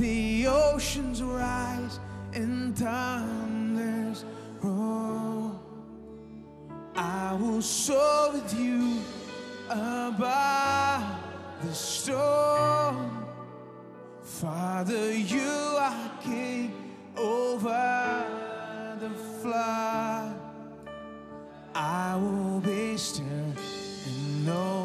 the oceans rise and thunders roll, I will soar with you above the storm. Father, you are king over the flood. I will be still and know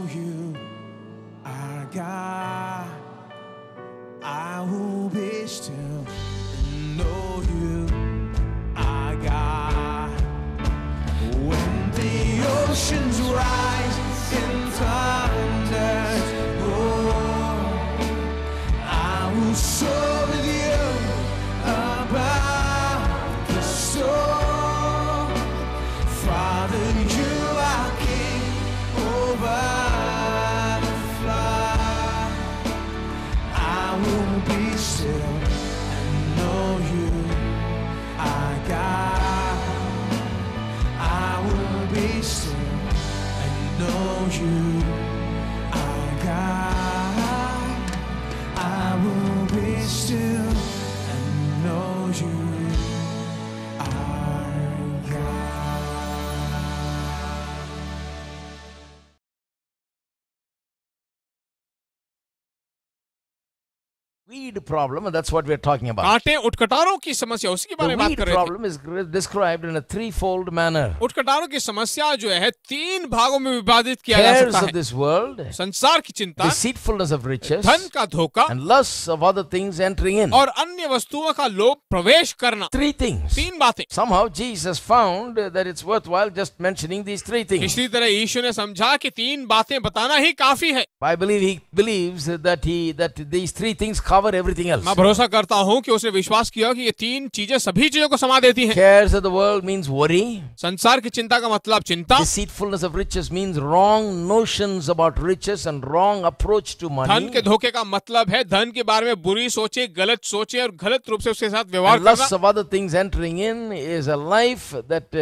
Weed problem, and that's what we're talking about. कांटे उठकटारों की समस्या उसी के बारे में बात कर रहे थे problem is described in a threefold manner. उठकटारों की समस्या जो है तीन भागों में विभाजित किया जा सकता of this world, संसार की चिंता deceitfulness of riches, धन का धोखा and lusts of other things entering in. और अन्य वस्तुओं का लोभ प्रवेश करना Three things. तीन बातें Somehow Jesus found that it's worthwhile just mentioning these three things. इसी तरह यीशु ने समझा कि तीन बातें बताना ही काफ़ी है I believe he believes that he that these three things cover cover everything else मैं भरोसा करता हूँ कि उसने विश्वास किया कि ये तीन चीज़ें सभी चीज़ों को समा देती हैं। Cares of the world means worry संसार की चिंता का मतलब चिंता। Deceitfulness of riches means wrong notions about riches and wrong approach to money धन के धोखे का मतलब है धन के बारे में बुरी सोचे गलत सोचे और गलत रूप से उसके साथ व्यवहार करना। Lust of other things entering in is a life that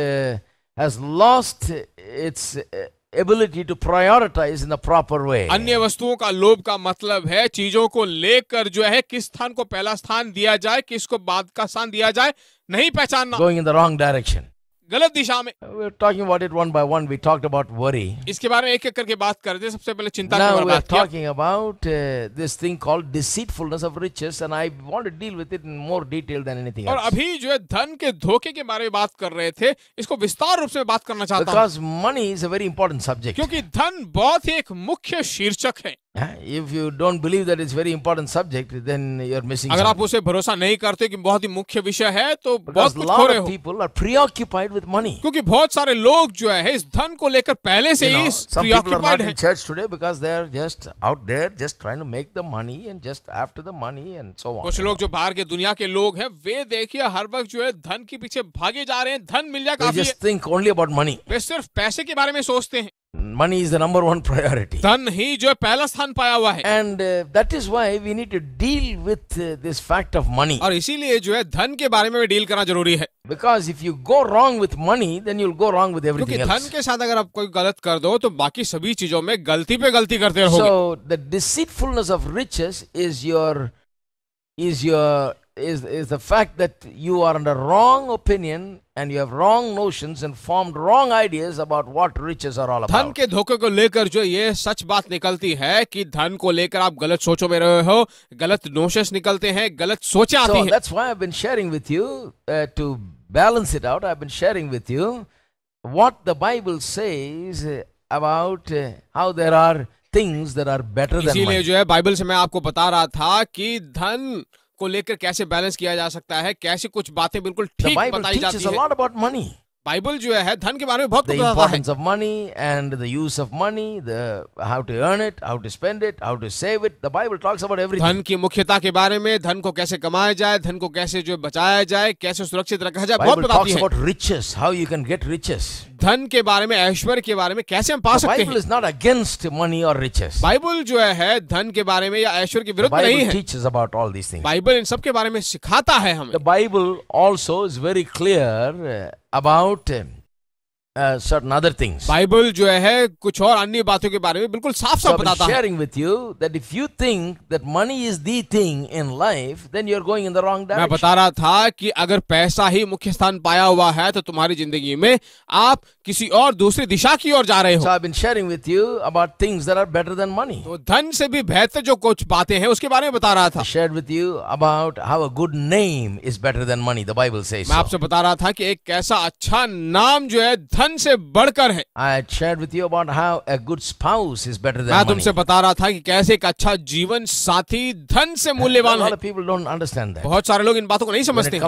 has lost its ability to prioritize in the proper way. अन्य वस्तुओं का लोभ का मतलब है चीज़ों को लेकर जो है किस स्थान को पहला स्थान दिया जाए किसको बाद का स्थान दिया जाए नहीं पहचानना Going in the wrong direction. गलत दिशा में। Talking about it one by one we talked about worry इसके बारे में एक एक करके बात करते दे सबसे पहले चिंता के बारे में बात talking about this thing called deceitfulness of riches and I want to deal with it in more detail than anything और अभी जो है धन के धोखे के बारे में बात कर रहे थे इसको विस्तार रूप से बात करना चाहता हूँ। Because money is a very important subject क्योंकि धन बहुत ही एक मुख्य शीर्षक है। If you don't believe that it's very important subject then you are missing अगर आप उसे भरोसा नहीं करते कि बहुत ही मुख्य विषय है तो बहुत lot of people are preoccupied with money क्योंकि बहुत सारे लोग जो है इस धन को लेकर पहले से ही प्री ऑक्यूपाइड है। Church today because they are just out there just trying to make the money and just after the money and so on कुछ लोग जो बाहर के दुनिया के लोग हैं वे देखिए हर वक्त जो है धन के पीछे भागे जा रहे हैं धन मिल जाए काफ़ी just think only about money वे सिर्फ़ पैसे के बारे में सोचते हैं। Money is the number one priority. धन ही जो है पहला स्थान पाया हुआ है And uh, that is why we need to deal with uh, this fact of money. और इसीलिए जो है धन के बारे में भी डील करना ज़रूरी है Because if you go wrong with money, then you'll go wrong with क्योंकि everything धन के साथ अगर आप कोई गलत कर दो तो बाकी सभी चीज़ों में गलती पे गलती करते रहोगे So the deceitfulness of riches is your is your is is the fact that you are under wrong opinion and you have wrong notions and formed wrong ideas about what riches are all about. धन. के धोखे को लेकर जो ये सच बात निकलती है कि धन को लेकर आप गलत सोचों में रहे हो गलत नोशस निकलते हैं गलत सोचे आती So हैं that's why I've been sharing with you uh, to balance it out. I've been sharing with you what the Bible says uh, about uh, how there are things that are better than इसीलिए money. जो है Bible से मैं आपको बता रहा था कि धन को लेकर कैसे बैलेंस किया जा सकता है कैसे कुछ बातें बिल्कुल ठीक बताई जाती अबाउट मनी बाइबल जो है धन के बारे में बहुत of money and the use of money the how to earn it how to spend it how to save it the Bible talks about everything धन की मुख्यता के बारे में धन को कैसे कमाया जाए धन को कैसे जो बचाया जाए कैसे सुरक्षित रखा जाए बहुत बताती है। Riches how you can get riches धन के बारे में ऐश्वर्य के बारे में कैसे हम पा सकते हैं? Bible is not against money और रिचेस बाइबल जो है, धन के बारे में या ऐश्वर्य के विरुद्ध नहीं है। About all this things Bible इन सब के बारे में सिखाता है हमें। The Bible also is very clear about certain other things Bible जो है कुछ और अन्य बातों के बारे में बिल्कुल साफ़ साफ़ बताता है। Sharing with you that if you think that money is the thing in life then you are going in the wrong direction मैं बता रहा था कि अगर पैसा ही मुख्य स्थान पाया हुआ है तो तुम्हारी ज़िंदगी में आप किसी और दूसरी दिशा की ओर जा रहे हो। So I been sharing with you about things that are better than money तो धन से भी बेहतर जो कुछ बातें हैं उसके बारे में बता रहा था। Share with you about how a good name is better than money the Bible says मैं आपसे बता रहा था कि एक कैसा अच्छा नाम जो है धन से बढ़कर है। मैं तुमसे बता रहा था कि कैसे एक अच्छा जीवन साथी धन से मूल्यवान है। बहुत सारे लोग इन बातों को नहीं समझते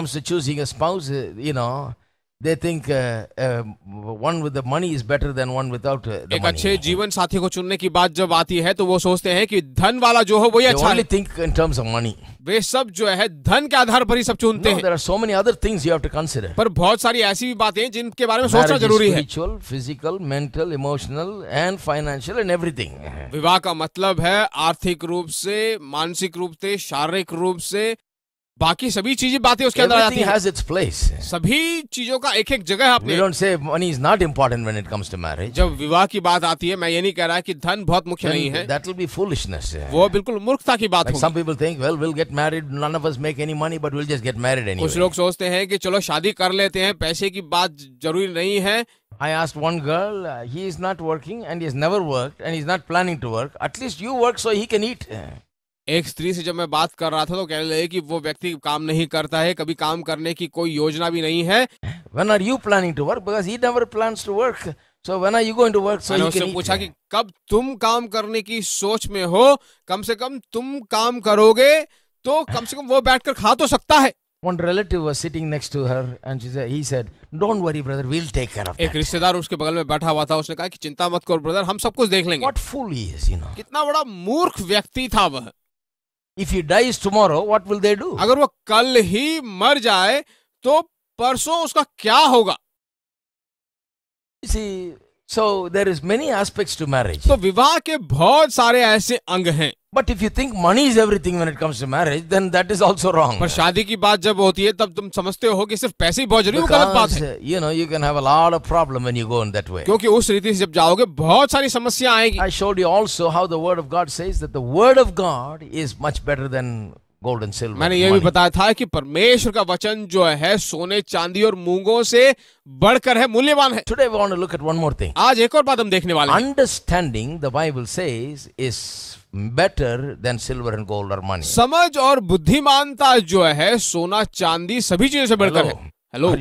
uh, they think uh, uh, one with the money is better than one without uh, the एक अच्छे money. जीवन साथी को चुनने की बात जब आती है तो वो सोचते हैं कि धन वाला जो हो वही अच्छा only है think in terms of money. वे सब जो है धन के आधार पर ही सब चुनते No, हैं there are so many other things you have to consider. पर बहुत सारी ऐसी भी बातें हैं जिनके बारे में सोचना ज़रूरी है spiritual, physical, mental, emotional, and financial, and everything. विवाह का मतलब है आर्थिक रूप से मानसिक रूप से शारीरिक रूप से बाकी सभी चीज़ें बातें उसके अंदर आ जाती हैं. सभी चीज़ों का एक एक जगह है We अपने don't say money is not important when it comes to marriage. जब विवाह की बात आती है मैं ये नहीं कह रहा कि धन बहुत मुख्य नहीं है that will be foolishness. वो बिल्कुल मूर्खता की बात Like होगी some people think, well, we'll get married, none of us make any money, but we'll just get married anyway. कुछ लोग सोचते हैं कि चलो शादी कर लेते हैं पैसे की बात ज़रूरी नहीं है I asked one girl, uh, he is not working and he has never worked and he's not planning to work. At least you work so he can eat. एक स्त्री से जब मैं बात कर रहा था तो कहने लगे कि वो व्यक्ति काम नहीं करता है कभी काम करने की कोई योजना भी नहीं है When are you planning to work? Because he never plans to work. So when are you going to work so उससे can पूछा कि कब तुम काम करने की सोच में हो कम से कम तुम काम करोगे तो कम से कम वो बैठकर खा तो सकता है One relative was sitting next to her and she said, he said, don't worry brother, we'll take care of एक रिश्तेदार उसके बगल में बैठा हुआ था उसने कहा कि चिंता मत करो ब्रदर हम सब कुछ देख लेंगे What fool he is, you know. कितना बड़ा मूर्ख व्यक्ति था वह if you dies tomorrow what will they do अगर वो कल ही मर जाए तो परसों उसका क्या होगा? इसी so there is many aspects to marriage. तो विवाह के बहुत सारे ऐसे अंग हैं But if you think money is everything when it comes to marriage, then that is also wrong. पर शादी की बात जब होती है तब तुम समझते हो कि सिर्फ पैसे ही बहुत जरूरी वो गलत बात Because, है uh, you know, you can have a lot of problem when you go in that way. क्योंकि उस रीति से जब जाओगे बहुत सारी समस्या आएगी I showed you also how the word of God says that the word of God is much better than gold and silver मैंने ये भी बताया था कि परमेश्वर का वचन जो है सोने चांदी और मूंगो से बढ़कर है मूल्यवान है। Today we want look at one more thing आज एक और बात हम देखने वाले understanding the Bible says better than silver and gold और मनी समझ और बुद्धिमानता जो है सोना चांदी सभी चीज़ों से बढ़कर है। हेलो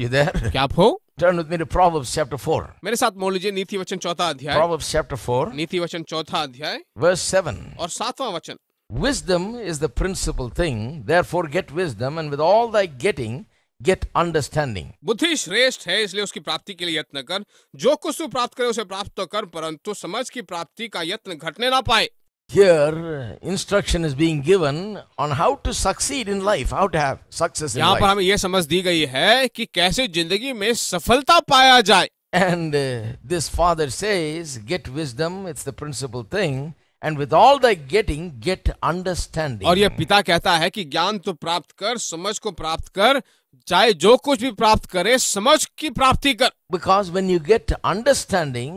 क्या आप हो? Turn with me to Proverbs chapter 4 मेरे साथ मोल लीजिए नीति वचन चौथा अध्याय। प्रोवर्ब्स चैप्टर 4 नीति वचन चौथा अध्याय। वर्स 7 और सातवां वचन। Wisdom is the principal thing, therefore get wisdom, and with all thy getting, get understanding. बुद्धि श्रेष्ठ है इसलिए उसकी प्राप्ति के लिए यत्न कर जो कुछ तू प्राप्त करे उसे प्राप्त तो कर परंतु समझ की प्राप्ति का यत्न घटने ना पाए Here, instruction is being given on how to succeed in life, how to have success in यहाँ पर life. हमें यह समझ दी गई है कि कैसे जिंदगी में सफलता पाया जाए And uh, this father says, Get wisdom, it's the principal thing, And with all thy getting, get understanding. और यह पिता कहता है कि ज्ञान तो प्राप्त कर समझ को प्राप्त कर चाहे जो कुछ भी प्राप्त करे समझ की प्राप्ति कर Because when you get understanding,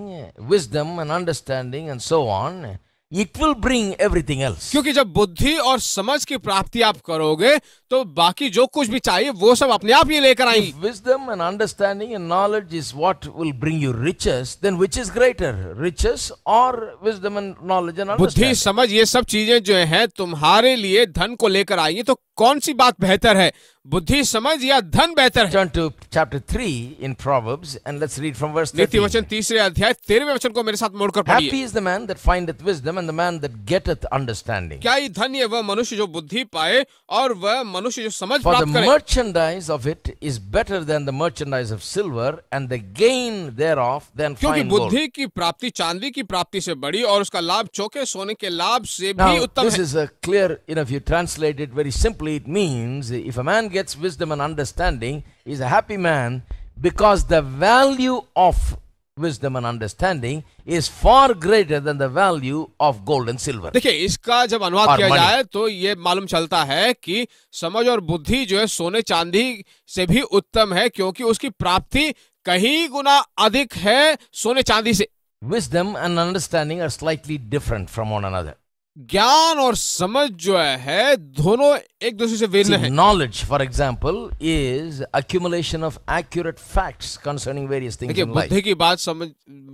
wisdom and understanding, and so on, it will bring everything else क्योंकि जब बुद्धि और समझ की प्राप्ति आप करोगे तो बाकी जो कुछ भी चाहिए वो सब अपने आप ही लेकर आएँगे। Wisdom and understanding and knowledge is what will bring you riches then which is greater riches और विजडम एंड नॉलेज एंड बुद्धि समझ ये सब चीज़ें जो है तुम्हारे लिए धन को लेकर आएँगी तो कौन सी बात बेहतर है? बुद्धि समझ या धन बेहतर है। Turn to chapter 3 in Proverbs and let's read from verse 13 वचन तीसरे अध्याय 13वें वचन को मेरे साथ मोड़कर पढ़िए। Is the man that findeth wisdom and the man that getteth understanding क्या ही धन्य वह मनुष्य जो बुद्धि पाए और वह मनुष्य जो समझ प्राप्त करे। Merchandise of it is better than the merchandise of silver and the gain thereof than fine gold क्योंकि बुद्धि की प्राप्ति चांदी की प्राप्ति से बड़ी और उसका लाभ चौके सोने के लाभ से भी उत्तम है। This is a clear in if you translate it very simply it means if a man wisdom and understanding, he's a happy man because the value of wisdom and understanding is far greater than the value of gold and silver. देखिए इसका जब अनुवाद किया money. जाए तो ये मालूम चलता है कि समझ और बुद्धि जो है सोने चांदी से भी उत्तम है क्योंकि उसकी प्राप्ति कहीं गुना अधिक है सोने चांदी से Wisdom and understanding are slightly different from one another. ज्ञान और समझ जो है दोनों एक दूसरे से भिन्न है। Knowledge for example is accumulation of accurate fact concerning various things बुद्धि की बात समझ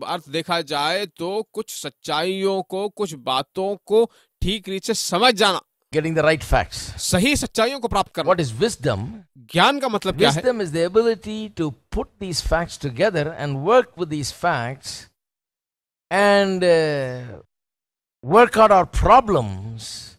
अर्थ देखा जाए तो कुछ सच्चाइयों को कुछ बातों को ठीक रीत से समझ जाना। Getting the right facts. सही सच्चाइयों को प्राप्त करना। What is wisdom? ज्ञान का मतलब wisdom क्या है? Wisdom is the ability to put these facts together and work with these facts and uh, work out our problems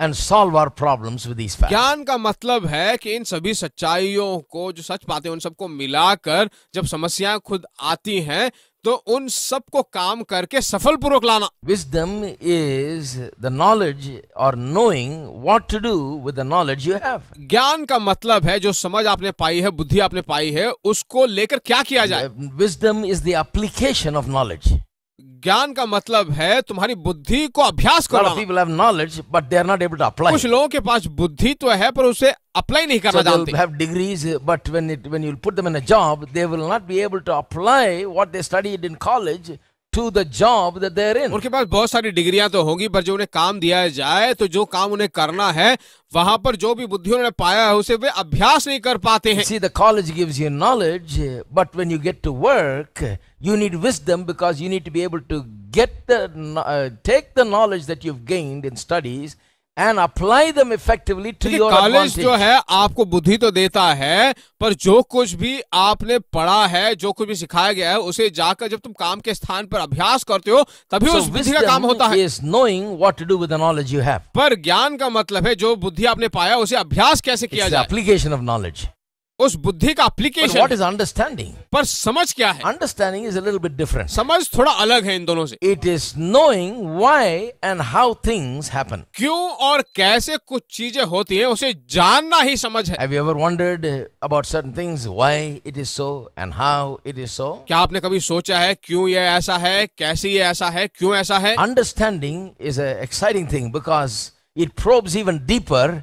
and solve our problems with these facts. ज्ञान का मतलब है कि इन सभी सच्चाइयों को जो सच बातें उन सबको मिलाकर जब समस्याएँ खुद आती हैं तो उन सबको काम करके सफल पूर्वक लाना Wisdom is the knowledge or knowing what to do with the knowledge you have. ज्ञान का मतलब है जो समझ आपने पाई है बुद्धि आपने पाई है उसको लेकर क्या किया जाए Uh, Wisdom is the application of knowledge. ज्ञान का मतलब है तुम्हारी बुद्धि को अभ्यास करना कुछ लोगों के पास बुद्धि तो है पर उसे अप्लाई नहीं करना जानते। Job they will not be able to apply what they studied college to the job उनके पास बहुत सारी डिग्रियाँ तो होंगी पर जो उन्हें काम दिया जाए तो जो काम उन्हें करना है वहाँ पर जो भी बुद्धि उन्होंने पाया है उसे वे अभ्यास नहीं कर पाते हैं। See the college gives you knowledge but when you get to work you need wisdom because you need to be able to get take the knowledge that you gained in studies and apply them effectively to your college जो है आपको बुद्धि तो देता है पर जो कुछ भी आपने पढ़ा है जो कुछ भी सिखाया गया है उसे जाकर जब तुम काम के स्थान पर अभ्यास करते हो तभी so उस बुद्धि का काम होता है। Is knowing what to do with knowledge you have पर ज्ञान का मतलब है जो बुद्धि आपने पाया उसे अभ्यास कैसे किया जाए? एप्लीकेशन ऑफ़ नॉलेज उस बुद्धि का एप्लीकेशन वॉट इज़ अंडरस्टैंडिंग पर समझ क्या है? Understanding is little bit different समझ थोड़ा अलग है इन दोनों से। It is knowing why and how things happen क्यों और कैसे कुछ चीज़ें होती हैं उसे जानना ही समझ है। Have you ever wondered about certain things why it is so and how it is so क्या आपने कभी सोचा है क्यों ये ऐसा है कैसे ये ऐसा है क्यों ऐसा है? Understanding is a exciting thing because it probes even deeper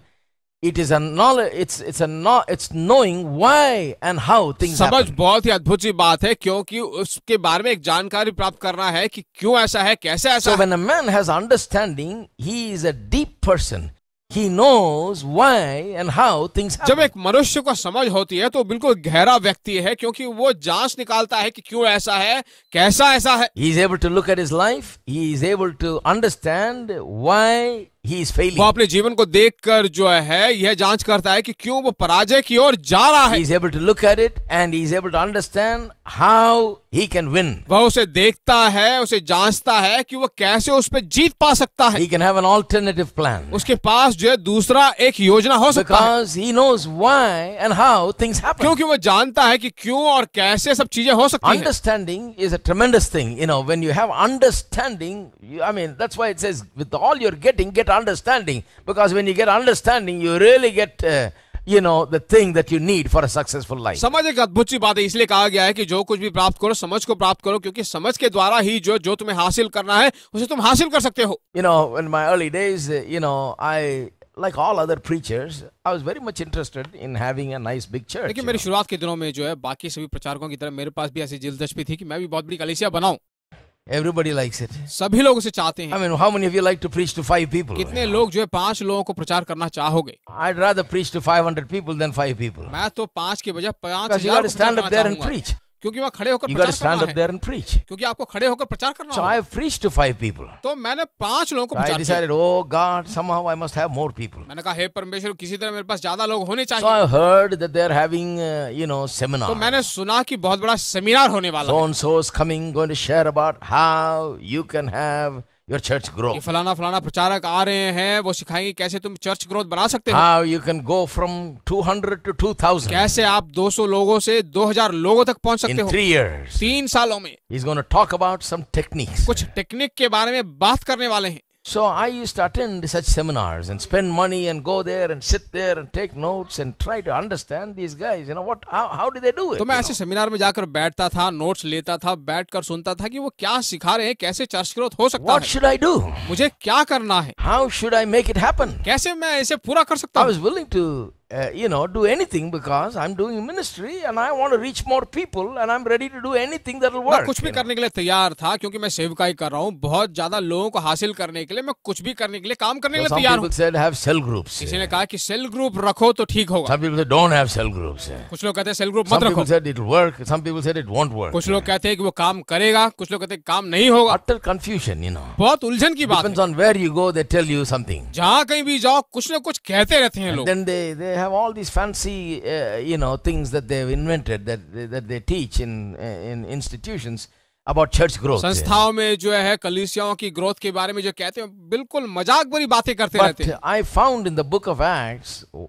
It is a knowledge. It's it's a no, it's knowing why and how things समझ happen. बहुत ही अद्भुत सी बात है क्योंकि उसके बारे में एक जानकारी प्राप्त करना है कि क्यों ऐसा है कैसे ऐसा So when a man has understanding, he is a deep person. He knows why and how things happen. जब एक मनुष्य को समझ होती है तो बिल्कुल गहरा व्यक्ति है क्योंकि वो जाँच निकालता है कि क्यों ऐसा है कैसा ऐसा है He is able to look at his life. He is able to understand why वो अपने जीवन को देख कर जो है यह जाँच करता है कि क्यों वो पराजय की ओर जा रहा है। Is able to look at it and is able to understand how he can win वह उसे देखता है उसे जांचता है कि वो कैसे उस पर जीत पा सकता है। Can have an alternative plan उसके पास जो है दूसरा एक योजना हो सकता है। Knows why and how things क्योंकि वो जानता है कि क्यों और कैसे सब चीज़ें हो सकती हैं। Understanding is a tremendous thing you know when you have understanding I mean that's why it says with all your getting get understanding. Because when you get understanding, you really get, uh, you know, the thing that you need for a successful life. समझ एक अद्भुत सी बात है इसलिए कहा गया है कि जो कुछ भी प्राप्त करो समझ को प्राप्त करो क्योंकि समझ के द्वारा ही जो जो तुम्हें हासिल करना है उसे तुम हासिल कर सकते हो You know, in my early days, uh, you know, I, like all other preachers, I was very much interested in having a nice big church. लेकिन you मेरी. शुरुआत के दिनों में जो है बाकी सभी प्रचारकों की तरह मेरे पास भी ऐसी दिलचस्पी थी कि मैं भी बहुत बड़ी कलिसिया बनाऊँ Everybody likes it. सभी लोग उसे चाहते हैं. I mean, how many of you like to preach to five people? कितने लोग जो है पाँच लोगों को प्रचार करना चाहोगे I'd rather preach to 500 people than five people. मैं तो पाँच के बजाय पाँच Because you हज़ार got को to stand प्रचार up there करना and preach. क्योंकि वहाँ खड़े होकर प्रचार stand करना up है there and preach. क्योंकि आपको खड़े होकर प्रचार करना So I've preached to five people. तो मैंने पाँच लोगों को I प्रचार किया decided, oh God, somehow I must have more people. मैंने कहा हे परमेश्वर किसी तरह मेरे पास ज़्यादा लोग होने So चाहिए I heard that they are having, uh, you know, तो seminar. मैंने सुना कि बहुत बड़ा सेमिनार होने वाला So है and so is coming, going to share about how you can have your church grow. ये फलाना फलाना प्रचारक आ रहे हैं वो सिखाएँगे कैसे तुम चर्च ग्रोथ बना सकते हो How you can go from 200 to 2000 कैसे आप 200 लोगों से 2000 लोगों तक पहुँच सकते in हो three years. तीन सालों में He's going to talk about some techniques. कुछ टेक्निक के बारे में बात करने वाले हैं So I used to attend such seminars and spend money and go there and sit there and take notes and try to understand these guys. You know what? How, how do they do it? तो मैं ऐसे? Seminar में जाकर बैठता था notes लेता था बैठकर सुनता था कि वो क्या सिखा रहे हैं कैसे चर्च ग्रोथ हो सकता What है should I do? मुझे क्या करना है How should I make it happen? कैसे मैं इसे पूरा कर सकता I हूँ was willing to uh, you know, do anything because I'm doing ministry and I want to reach more people and I'm ready to do anything that will work. कुछ भी. करने के लिए तैयार था क्योंकि मैं सेवकाई कर रहा हूँ बहुत ज़्यादा लोगों को हासिल करने के लिए मैं कुछ भी करने के लिए काम करने के लिए some तैयार people हूँ said have cell groups. किसी ने कहा कि सेल ग्रुप रखो तो ठीक होगा Some people said don't have cell groups. कुछ लोग कहते हैं सेल ग्रुप Some मत रखो people said it will work. Some people said it won't work. कुछ लोग कहते हैं कि वो काम करेगा कुछ लोग कहते हैं काम नहीं होगा Utter confusion, you know. बहुत उलझन की बात है Depends on where you go, they tell you something. जहाँ कहीं भी जाओ कुछ ना कुछ कहते रहते हैं लोग then they, they have all these fancy, uh, you know, things that they've invented that, that they teach in, uh, in institutions about church growth. संस्थाओं में जो है कलीसियाओं की ग्रोथ के बारे में जो कहते हैं बिल्कुल मजाक भरी बातें करते रहते But हैं I found in the book of Acts a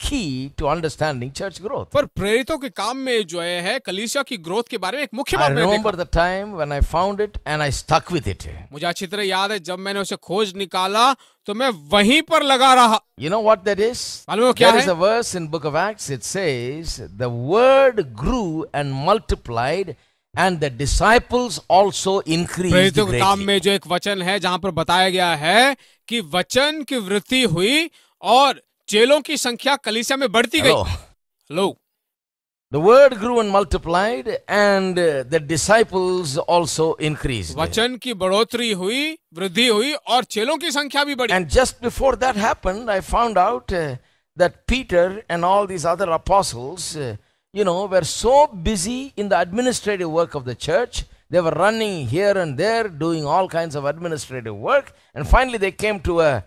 key to understanding church growth. पर प्रेरितों के काम में जो है, है कलीसिया की ग्रोथ के बारे में एक मुख्य बात मैंने remember the time when I found it and I stuck with it. मुझे अच्छी तरह याद है जब मैंने उसे खोज निकाला तो मैं वहीं पर लगा रहा You know what that is? मालूम है क्या There is a verse in book of Acts. It says, the word grew and multiplied and the disciples also increased प्रेरितों के काम में जो एक वचन है जहाँ पर बताया गया है कि वचन की वृद्धि हुई और चेलों की संख्या कलीसिया में बढ़ती गई Hello. Low The word grew and multiplied, and uh, the disciples also increased. वचन की बढ़ोतरी हुई वृद्धि हुई और चेलों की संख्या भी बढ़ी And just before that happened, I found out uh, that Peter and all these other apostles, uh, you know, were so busy in the administrative work of the church. They were running here and there, doing all kinds of administrative work. And finally, they came to a,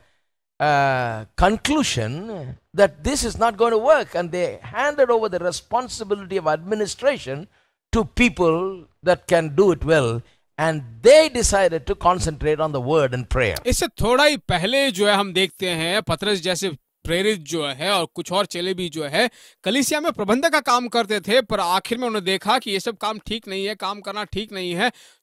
conclusion that this is not going to work. And they handed over the responsibility of administration to people that can do it well. And they decided to concentrate on the word and prayer. इससे थोड़ा ही पहले जो है हम देखते हैं पतरस जैसे प्रेरित जो है और कुछ और चेले भी जो है कलिसिया में प्रबंधक का काम करते थे पर आखिर में उन्होंने देखा कि ये सब काम ठीक नहीं है काम करना ठीक नहीं है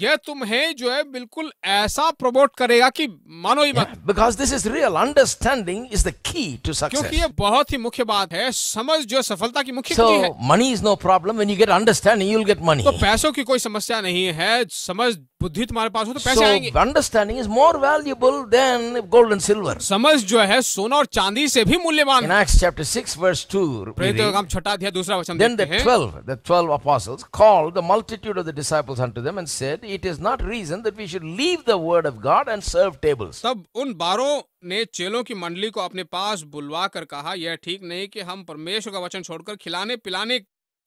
यह तुम्हें जो है बिल्कुल ऐसा प्रमोट करेगा कि मानो ही मत। Because this is real understanding is the key to success क्योंकि यह बहुत ही मुख्य बात है। समझ जो सफलता की मुख्य so, है। Money is no problem when you get understanding you will get money तो पैसों की कोई समस्या नहीं है। समझ बुद्धि तुम्हारे पास हो तो पैसे आएँगे। Understanding is more valuable than gold and silver समझ जो है सोना और चांदी से भी मूल्यवान। इन एक्ट्स चैप्टर 6 वर्स 2 प्रेरित काम छठा अध्याय दूसरा वचन देखते हैं। Then the 12 the 12 apostles called the multitude of the disciples unto them and said it is not reason that we should leave the word of God and serve tables तब उन 12 ने चेलों की मंडली को अपने पास बुलवा कर कहा यह ठीक नहीं कि हम परमेश्वर का वचन छोड़कर खिलाने पिलाने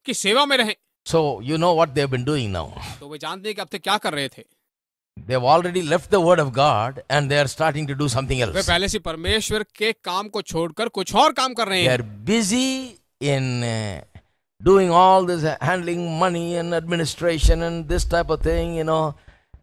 की सेवा में रहें। So you know what they've been doing now. तो वे जानते हैं कि अब तक क्या कर रहे थे They've already left the word of God and they are starting to do something way else. पहले से परमेश्वर के काम को छोड़कर कुछ और काम कर रहे They हैं are busy in uh, doing all this, uh, handling money and administration and this type of thing, you know,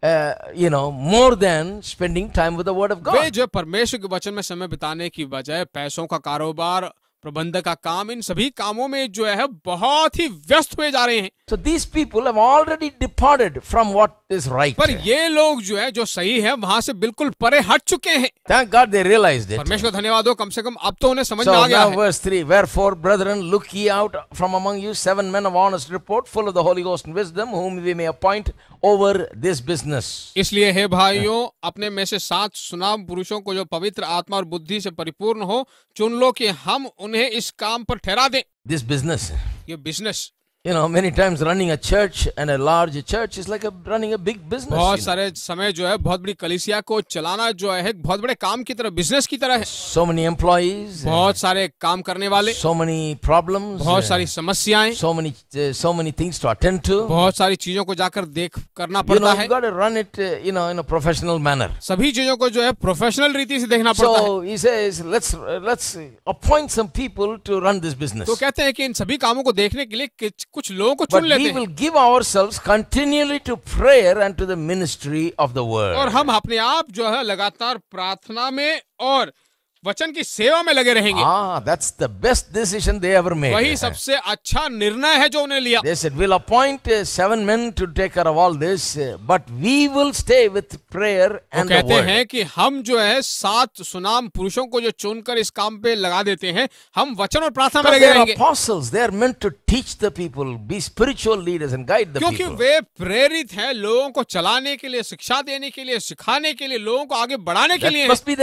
uh, you know, more than spending time with the word of way God. जो है परमेश्वर के वचन में समय बिताने की बजाय पैसों का कारोबार प्रबंधक का काम इन सभी कामों में जो है, बहुत ही व्यस्त हुए जा रहे हैं। So these people already defaulted from what is right. पर ये लोग जो है जो सही है वहाँ से बिल्कुल परे हट चुके हैं Thank God they realized it. परमेश्वर धन्यवाद हो कम से कम अब तो उन्हें समझ में So आ गया now है verse 3 Wherefore, brethren, look ye out from among you seven men of honest report, full of the Holy Ghost and wisdom, whom we may appoint over this business. इसलिए हे भाइयों अपने में से सात सुनाम पुरुषों को जो पवित्र आत्मा और बुद्धि से परिपूर्ण हो चुन लो कि हम उन्हें इस काम पर ठहरा दें This business. ये business You know, many times running a church and a large church is like a, running a big business. बहुत you know. सारे समय जो है बहुत बड़ी कलिसिया को चलाना जो है एक बहुत बड़े काम की तरह बिज़नेस की तरह है So many employees, बहुत सारे काम करने वाले so many problems, बहुत uh, सारी समस्याएँ so many uh, so many things to attend to. बहुत सारी चीज़ों को जाकर देख करना You पड़ता know, है you got to run it, uh, you know, in a professional manner. सभी चीज़ों को जो है प्रोफेशनल रीति से देखना पड़ता है So he says, let's uh, let's appoint some people to run this business. तो कहते हैं कि इन सभी कामों को देखने के लिए कुछ लोगों को चुन लेते हैं। Give ourselves continually to prayer and to the ministry of the world और हम अपने आप जो है लगातार प्रार्थना में और वचन की सेवा में लगे रहेंगे। That's the best decision they ever made वही सबसे अच्छा निर्णय है जो उन्होंने लिया। This will appoint seven men to take care of all this but we will stay with prayer and कहते हैं कि हम जो है सात सुनाम पुरुषों को जो चुनकर इस काम पे लगा देते हैं हम वचन और प्रार्थना में लगे रहेंगे। Apostles they are meant to teach the people be spiritual leaders and guide the people क्योंकि वे प्रेरित हैं लोगों को चलाने के लिए शिक्षा देने के लिए सिखाने के लिए लोगों को आगे बढ़ाने के लिए। मस्ट बी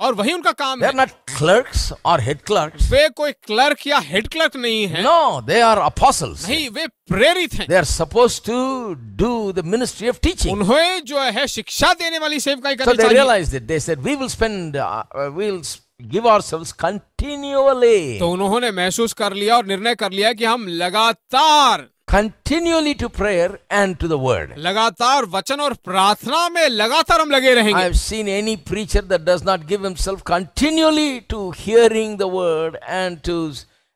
और वही उनका काम है। नॉट क्लर्क्स और हेड क्लर्क्स वे कोई क्लर्क या हेड क्लर्क नहीं है। नो दे आर अपोसल्स नहीं वे प्रेरित हैं। They are suppose to do the ministry of teaching उन्होंने जो है शिक्षा देने वाली सेवकाई करनी चाहिए। So they realized we will spend will give ourselves तो उन्होंने महसूस कर लिया और निर्णय कर लिया कि हम लगातार continually to prayer and to the word. लगातार वचन और प्रार्थना में लगातार हम लगे I रहेंगे have seen any preacher that does not give himself continually to hearing the word and to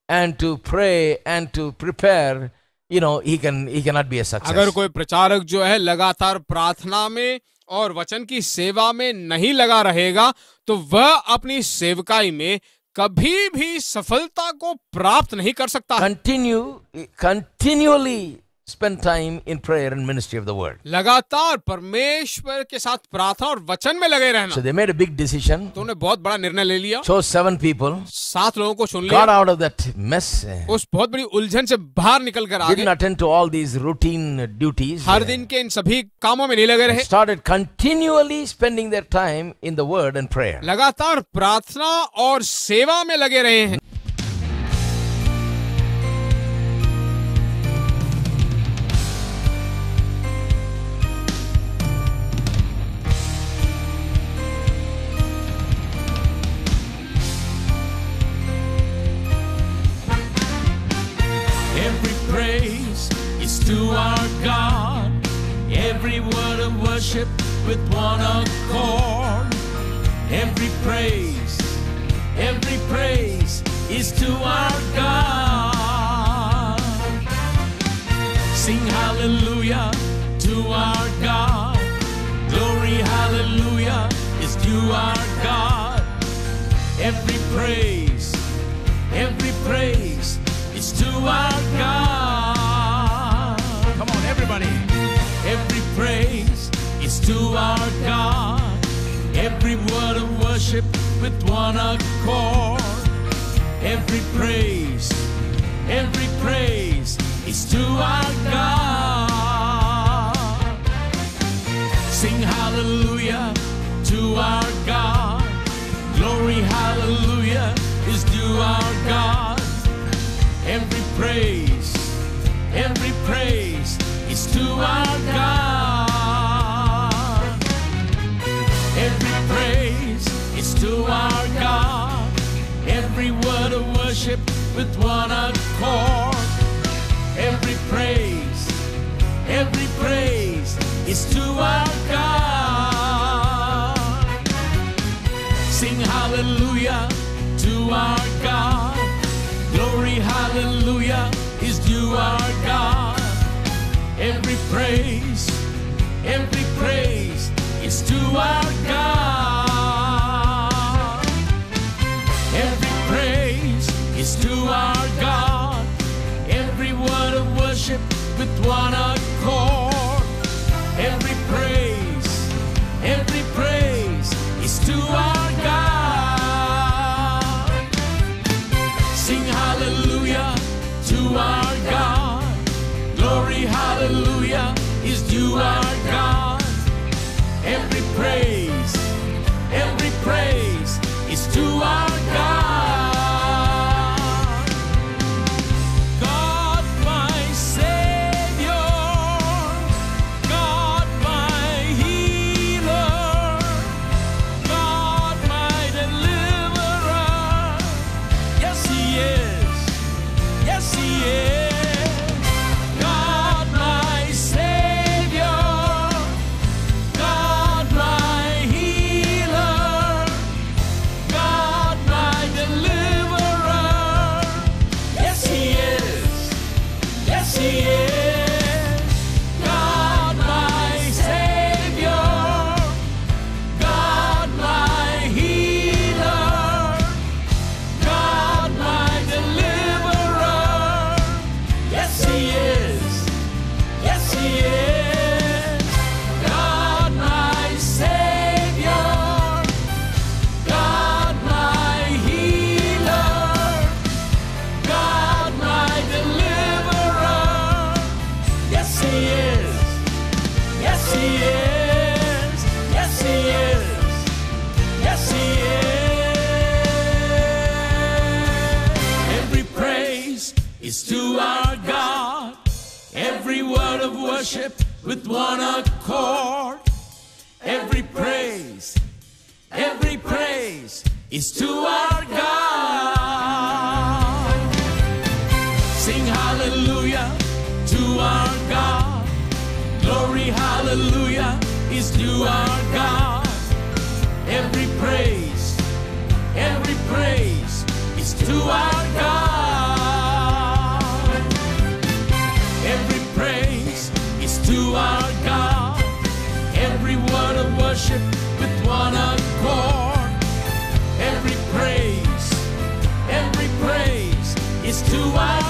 and to pray and to prepare. You know, he can he cannot be a success. अगर कोई प्रचारक जो है लगातार प्रार्थना में और वचन की सेवा में नहीं लगा रहेगा तो वह अपनी सेवकाई में कभी भी सफलता को प्राप्त नहीं कर सकता। Continue continually spend time in prayer and ministry of the world लगातार परमेश्वर के साथ प्रार्थना और वचन में लगे रहना। So they made a big decision, तो उन्होंने बहुत बड़ा निर्णय ले लिया। So seven people, सात लोगों को सुन लिया। Out of that mess, उस बहुत बड़ी उलझन से बाहर निकल कर आगे, didn't attend to all these routine duties, हर दिन के इन सभी कामों में नहीं लगे रहे। started continually spending their time in the word and prayer. लगातार प्रार्थना और सेवा में लगे रहे हैं। Word of worship with one Every praise, every praise is to our God. Sing hallelujah to our God. Glory, hallelujah is due our God. Every praise, every praise is to our God. Every praise is to our God. Every word of worship with one accord. Every praise, every praise is to our God. Sing hallelujah to our God. Glory, hallelujah is due our God. Every praise, every praise is to our God. is to our God. Every word of worship with one accord. Every praise, every praise is to our God. Sing hallelujah to our God. Glory, hallelujah is to our God. Every praise, every praise is to our wide.